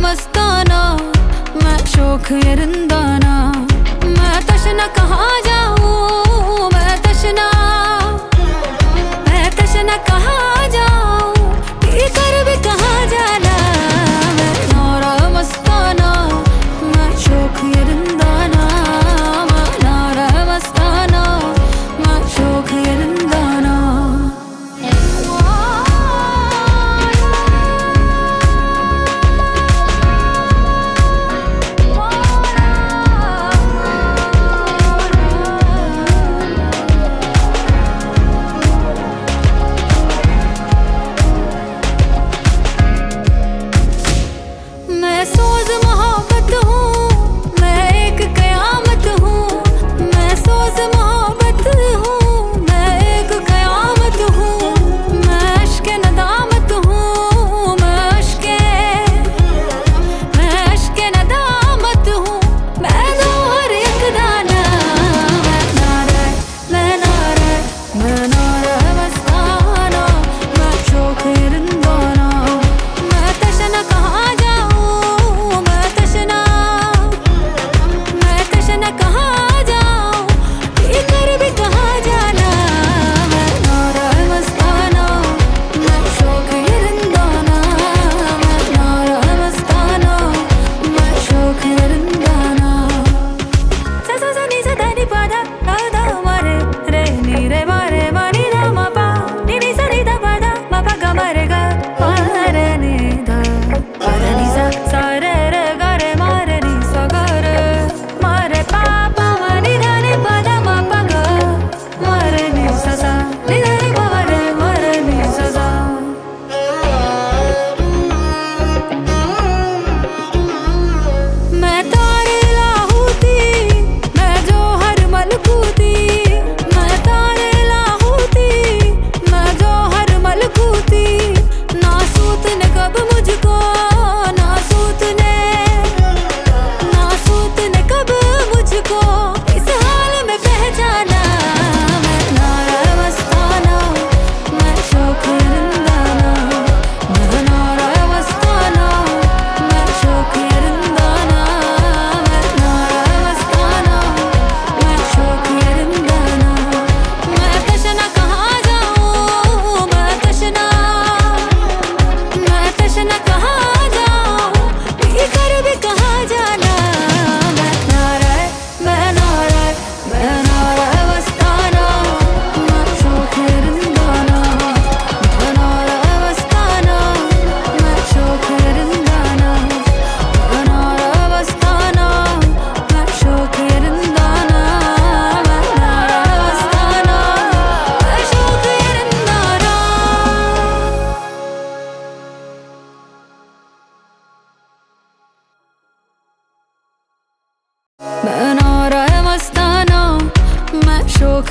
मस्ताना मैं शोक यरंदाना मैं तशना कहाँ जा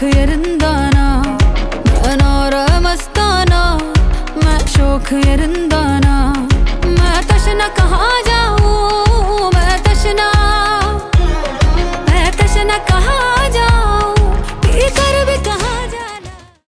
मैं